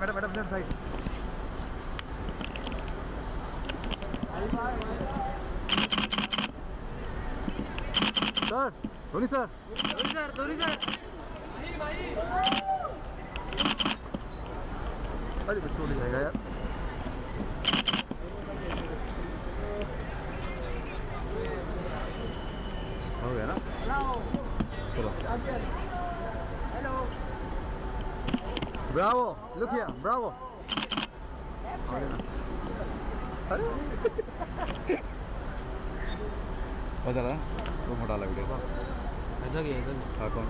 Madam madam sir Dhoni sir. Dhoni sir Dhoni sir. अरे बच्चों जाएगा यार। हो गया ना? चलो। Hello. Bravo look here Bravo हो रहा वो मोटा लग वीडियो ऐसा की ऐसा हाँ कौन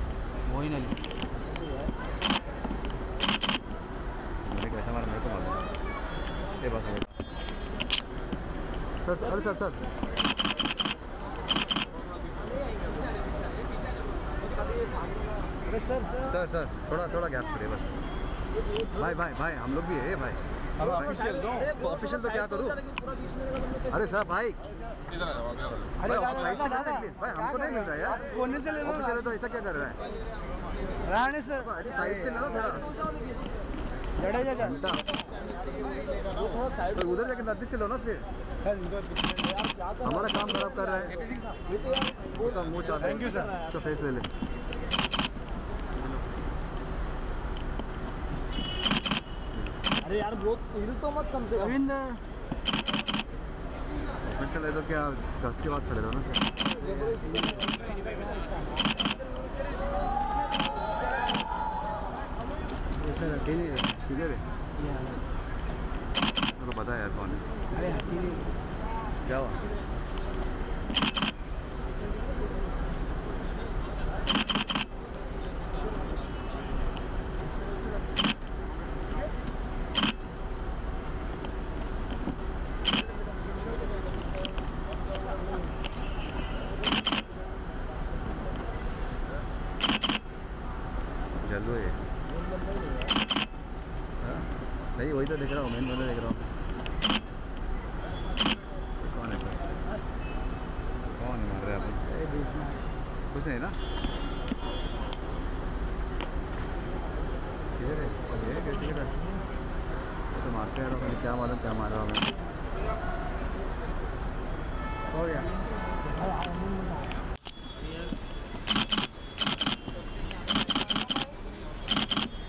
मोइन अली मेरे कैसा मारा मेरे को मालूम ये बस हो सर अरे sir sir. Sir sir. Sir sir थोड़ा थोड़ा गैप छोड़िए बस। भाई भाई भाई हम लोग भी है भाई। ऑफिशियल दो। तो ऑफिशियल तो क्या करूँ? अरे सर भाई। अरे भाई साइड से लेना प्लीज़ भाई हमको नहीं मिल रहा है यार। कोने से ले लो ऑफिशियल है तो ऐसा क्या कर रहा है? राणे सर। भाई साइड से ले लो थोड़ा जडेजा सर। घंटा वो थोड़ा साइड तो उधर जाके नज़दीक से लो ना फिर। सर इधर यार क्या कर हमारा काम खराब कर रहा है। ये तो Thank you, sir. उसका फेस ले ले अरे यार वो हिल तो मत कम से कम। गोविंद ऑफिशियल है तो क्या घर के पास खड़े रहो ना। सर अकेले किधर है? मेरे को पता है यार कौन है। अरे हटी क्या हुआ? जल्दो ये हाँ? नहीं वही तो देख रहा हूँ मेन बंदा देख रहा हूँ। कौन है सर? कौन मार रहे हैं अपन कुछ नहीं ना? किधर है? किधर? वो तो मारते हैं हमें क्या मालूम क्या मारा हमें हो गया।